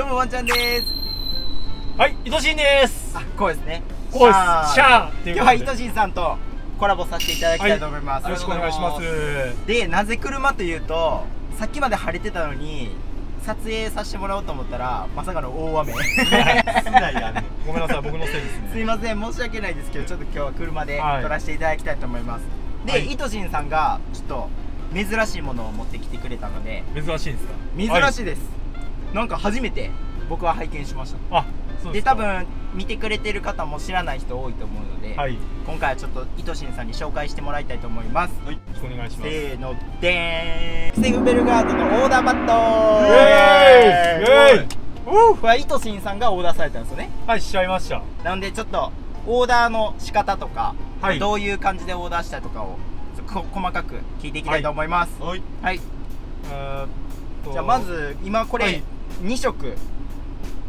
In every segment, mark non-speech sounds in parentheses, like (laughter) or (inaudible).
どうもワンちゃんです。はい、いとしんです。あこうですね。こうシャー今日はイトシンさんとコラボさせていただきたいと思います、よろしくお願いします。でなぜ車というとさっきまで晴れてたのに撮影させてもらおうと思ったらまさかの大雨。(laughs) ごめんなさい、僕のせいですね。すいません申し訳ないですけどちょっと今日は車ではい。撮らせていただきたいと思います、で、はい。イトシンさんがちょっと珍しいものを持ってきてくれたので。珍しいんですか？珍はいしいです、なんか初めて僕は拝見しましたあ、そうですか。で多分見てくれてる方も知らない人多いと思うので、はい。よ今回はちょっとイトシンさんに紹介してもらいたいと思いますろしくお願いしせます。ーのでーんセグベルガードのオーダーバットイエーイイエーイこれはイトシンさんがオーダーされたんですよねはい、しちゃいました。なのでちょっとオーダーの仕方とか、はいどういう感じでオーダーしたとかを細かく聞いていきたいと思いますはい。はい、じゃあま。ず今これはい2色。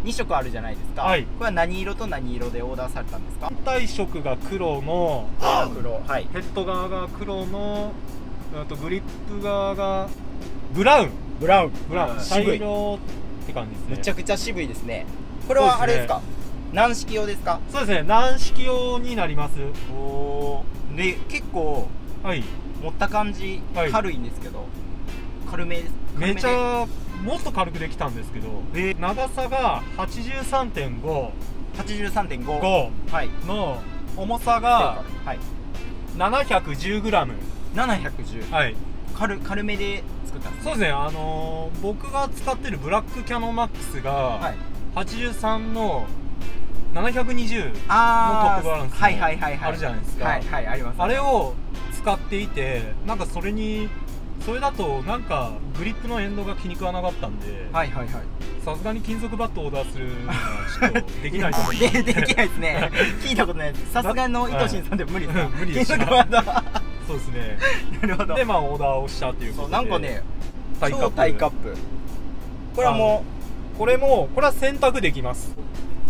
2色あるじゃないですか、はい。これは何色と何色でオーダーされたんですか？本体色が黒の、黒はい。ヘッド側が黒の、あとグリップ側がブラウン。ブラウン。ブラウン。茶色って感じですね。めちゃくちゃ渋いですね。これはあれですか？軟式用ですか？そうですね。軟式用になります。おで結構はい。持った感じはい。軽いんですけど、軽めです。めちゃもっと軽くできたんですけど、え長さが83.5で83.5 5はい。の重さがはい。710g 710はい。軽軽めで作ったんですそうですね。あのー僕が使ってるブラックキャノンマックスがはい。83の720のトあップバランスのはいはいはいはいあるじゃないですか。はいはいありますあれを使っていてなんかそれにそれだとなんかグリップのエンドが気に食わなかったんではいはいはい。さすがに金属バットをオーダーするのはちょっとできないと思いますで (laughs) できないですね。聞いたことないです。さすがのイトシンさんでも無理です。か無理です。金属バットなそうですね。るほど。でまあオーダーをしたということでなんかねタイカップ。超タイカップ。これはもこれもこれは選択できます。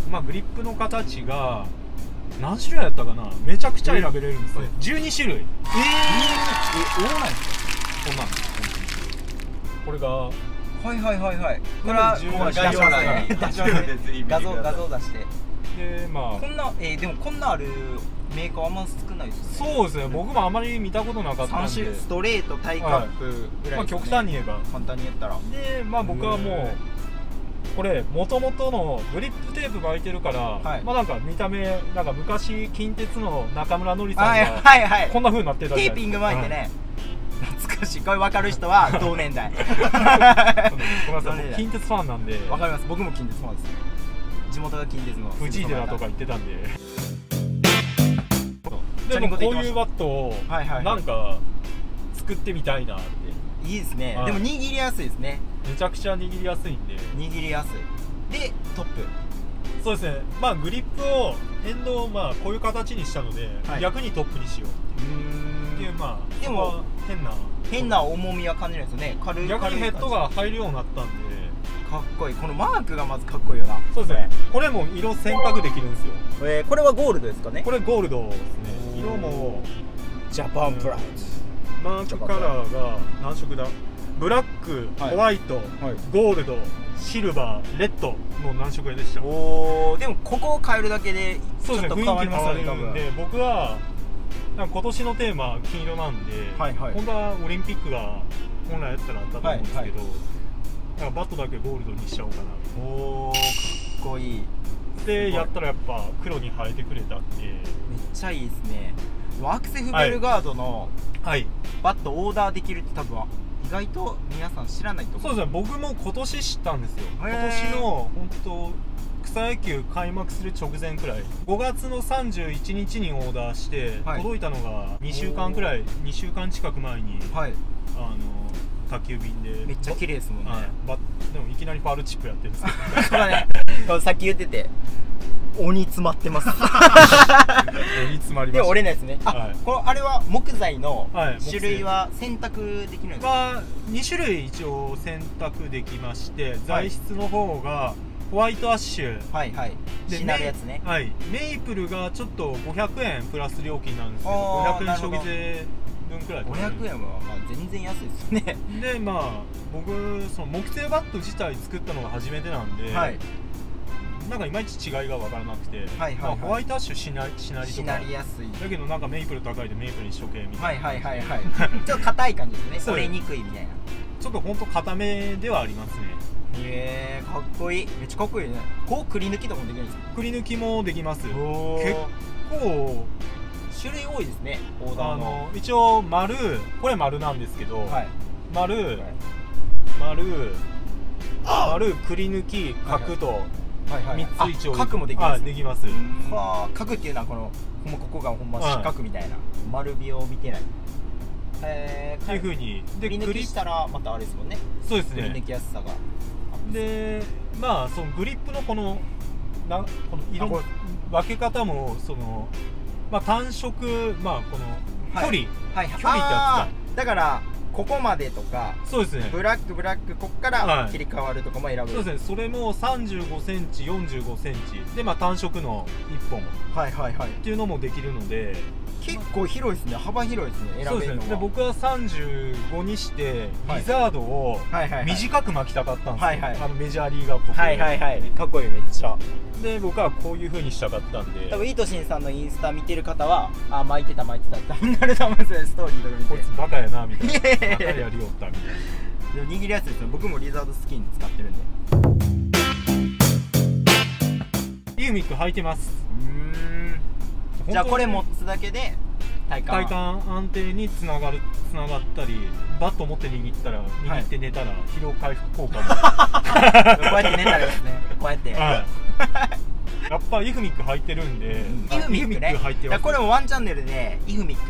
まあグリップの形が何種類やったかな？めちゃくちゃ選べれるんですよ、はい12種類。うえー、え多ないですこんなんこれが。はいはいはいはい。これはこれこう概要欄に。画像画像出して。でまこんなえー、でもこんなあるメーカーあんま少ないですね。そうですね。僕もあまり見たことなかったん3で種ストレートタイカップぐらいまあ極端に言えば。簡単に言ったら。でまあ僕はもうこれ元々のグリップテープ巻いてるから、はい。まあなんか見た目なんか昔近鉄の中村のりさんはいがはいはい。こんな風になってたじゃないですか。テーピング巻いてね、懐かしいこれ分かる人は同年代。はいごめんなさい。近鉄ファンなんで。わかります。僕も近鉄ファンです。地元が近鉄の藤井寺とか行ってたんで。でもこういうバットをなんか作ってみたいなって。いいですね、はい。でも握りやすいですね。めちゃくちゃ握りやすいんで。握りやすい。でトップ。そうですね。まあグリップをエンドをまあこういう形にしたので、はい。逆にトップにしようう。っていうまあでも変な。変な重みは感じないですよね。軽い逆にヘッドが入るようになったんで。かっこいい。このマークがまずかっこいいよな。そうですね。これ。も色選択できるんですよ。えーこれはゴールドですかね。これゴールドですね。色もジャパンプライマークカラーが何色だ？ブラック、はい。ホワイト、はい。ゴールドシルバーレッドの何色でした？おーでもここを変えるだけでちそうですね。雰囲気ょっと変わるんで僕は今年のテーマ金色なんで、はいはい。本当はオリンピックが本来やったらあったと思うんですけど、はいはい。なんかバットだけゴールドにしちゃおうかなおーかっこいい。でやったらやっぱ黒に映えてくれたんでめっちゃいいですね。アクセフベルガードのはい。バットオーダーできるって多分意外と皆さん知らないと思そうですね。僕も今年知ったんですよ。今年の本当草野球開幕する直前くらい5月の31日にオーダーして、はい。届いたのが2週間くらい2週間近く前にはい。あの宅急便で。めっちゃ綺麗ですもんね、はでもいきなりファールチップやってるんですけど (laughs) ね。さっき言ってて鬼詰まってます。(laughs) 煮詰まりました。でも折れないですね。あ、はい。このあれは木材のはい。種類は選択できるんですか、まあ2種類一応選択できまして材質の方がホワイトアッシュ。はいはい。でしなるやつね。はい。メイプルがちょっと500円プラス料金なんですけど500円消費税分くらい取れる500円はまあ全然安いですね。(laughs) でまあ僕その木製バット自体作ったのが初めてなんで、はい。なんかいまいち違いが分からなくて、はいはいはい。まあ、ホワイトアッシュしなしなりとしかなりやすい。だけどなんかメイプル高いでメイプルにしとけみたいな、はいはいはいはいちょっと硬い感じですね。(laughs) 折れにくいみたいな。ちょっとほんと硬めではありますねへえかっこいい。めっちゃかっこいいね。こうくり抜きとかもできるんですか？くり抜きもできます結お構種類多いですねオーダーの。あの一応丸これ丸なんですけど、はい。丸丸丸くり抜き角とはいはい3つ一応あ角もできます。あできます。はあ角っていうのはこのほんまここがほんま四角みたいな。丸みを見てない。えー。っていうふうにくり抜きしたらまたあれですもんね。そうですくり抜ねきやすさがでまあそのグリップのこのなこの色あこれ。分け方もそのまあ単色まあこの距離、はい。はい距離ってやつだ。からここまでとかそうですね。ブラックブラックこっからはい。切り替わるとかも選べる、そうですね。それも3 5センチ4 5センチ。でまあ単色の1本。っはいはいはい。ていうのもできるので結構広いですね幅広いですねそうです選べるのは。ね。で僕は35にしてはい。リザードを短く巻きたかったんですよ、はいはい。あのメジャーリーガーっぽく。はいはいはい。かっこいいめっちゃ。で僕はこういう風にしたかったんで。多分イートシンさんのインスタ見てる方はあ巻いてた巻いてたって。なると思うんですよねストーリーとか見てこいつバカやなみたいな。バカやりよったみたいな。でも握りやすいですね僕もリザードスキン使ってるんで。ユーミック履いてます。うんじゃあこれ持つだけで体感体幹安定につながるつながったりバット持って握ったら握って寝たら疲労回復効果も、(laughs) こうやって寝たらですね。こうやって。はい。やっぱイフミック履いてるんでイフミックね。これもワンチャンネルでイフミック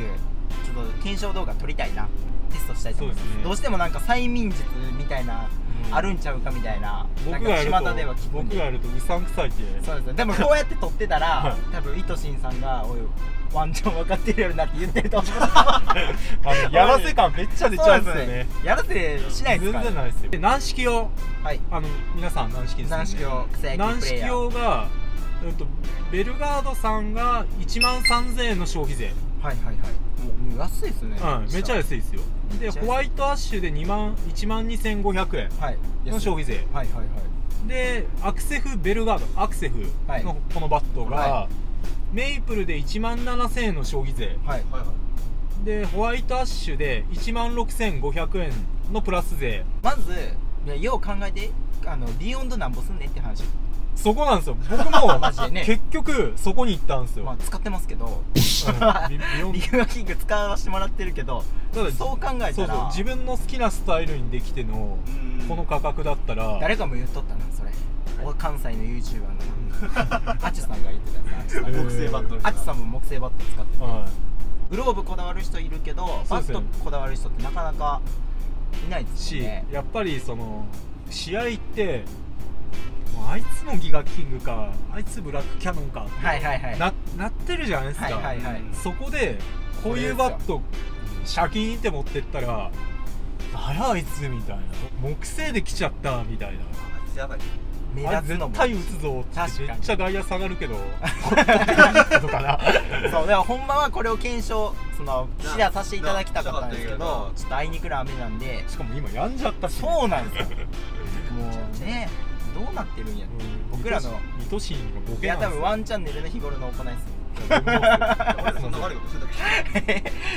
ちょっと検証動画撮りたいなテストしたいと思います。そうですね。どうしてもなんか催眠術みたいな、あるんちゃうかみたいな僕が巷では聞く僕がやるとうさんくさいって。そうですね。でもこうやって撮ってたら、(laughs) はい。多分イトシンさんが「おいワンチャン分かってるやろな」って言ってると思う。(laughs) あのやらせ感めっちゃ出ちゃうんですよね。やらせしないですか？全然ないですよ。で軟式用はい。あの皆さん軟式ですよね。軟式用軟式用が、うん、とベルガードさんが1万3000円の消費税、はいはいはい。もう安いですね。うん、めっちゃ安いですよでホワイトアッシュで2万1万2500円はい。の消費税。はいはいはい。でアクセフベルガードアクセフはい。のこのバットが、はメイプルで1万7000円の消費税。はいはいはい。でホワイトアッシュで1万6500円のプラス税。まずよう考えてあのビヨンドなんぼすんねんって話そこなんですよ。僕も (laughs) マジでね。結局そこに行ったんですよ、まあ使ってますけど。うん。ビ、ビヨンドギガキング使わせてもらってるけどそう考えたら。そうそう自分の好きなスタイルにできてのうん。この価格だったら。誰かも言っとったなそれ。お関西の YouTuber の。アチさんが言ってたんえー。木製バットアチさんも木製バット使ってて。はグローブこだわる人いるけどバットこだわる人ってなかなかいないですよね。やっぱりその試合ってあいつもギガキングかあいつブラックキャノンかってはいはいはい。ななってるじゃないですか、はいはいはい。そこでこういうバットシャキーンって持ってったらあらあいつみたいな。木製で来ちゃったみたいな。やばい。目あれ立つのも。絶対打つぞって確かに。めっちゃ外野下がるけど (laughs) とかな。そうだからほんまはこれを検証そのシェアさせていただきたかったんですけななどちょっとあいにくの雨なんで。しかも今やんじゃったしそうなんですよ。もうねどうなってるんやって僕らのミトシンがボいや多分ワンチャンネルの日頃の行いです (laughs) 俺そんな悪いことしてたっ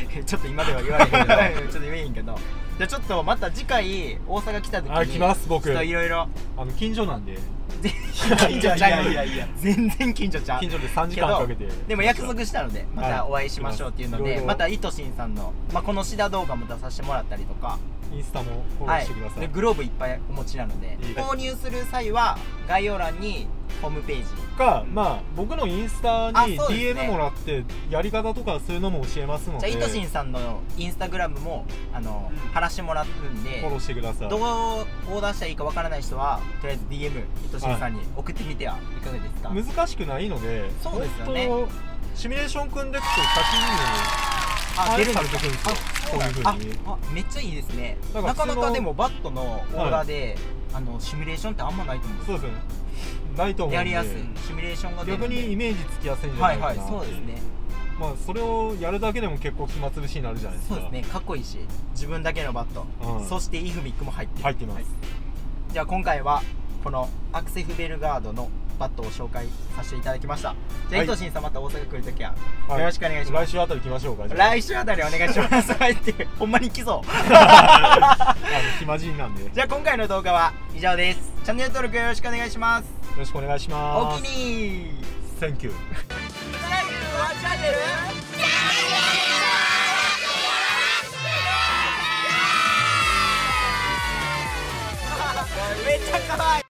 け？(laughs) ちょっと今では言われへんけど。ちょっと言えへんけど。じゃあちょっとまた次回大阪来た時にあ来ます僕。ちょっといろいろ。あの近所なんで近所ちゃいますいやいや。全然近所ちゃう。近所で3時間かけて。でも約束したのでまたお会いしましょうっていうのはいまたいとしんさんの、まあ、このシダ動画も出させてもらったりとか。インスタもフォローはいしてください、でグローブいっぱいお持ちなのでいい購入する際は概要欄にホームページ。かまあ僕のインスタにあそうですね。DM もらってやり方とかそういうのも教えますのでじゃあいとしんさんのインスタグラムもあの、うん。貼らしてもらってるんでフォローしてください。どうオーダーしたらいいかわからない人はとりあえず DM いとしんさんに送ってみてはいかがですか、難しくないのでそうですよね。本当シミュレーション組んでいくと先あにもされてくるんですよ。こういうあふうにあめっちゃいいですね。なかなかでもバットのオーダーで、あのシミュレーションってあんまないと思うんですそうですね。ないと思うんで。やりやすいシミュレーションが逆にイメージつきやすいんじゃはないいかなはいそうですね。まあそれをやるだけでも結構暇つぶしになるじゃないですか。そうですね。かっこいいし。自分だけのバット、うん。そしてイフミックも入ってる。入ってます、じゃあ今回はこのアクセフベルガードのパッドを紹介させていただきましたじゃあ、はい、伊藤新さんまた大阪来るときは、はい、よろしくお願いします来週あたり来ましょうか来週あたりお願いしますはいってほんまに来そうあの暇人なんでじゃあ今回の動画は以上ですチャンネル登録よろしくお願いしますよろしくお願いしますおきに Thank you めっちゃ可愛い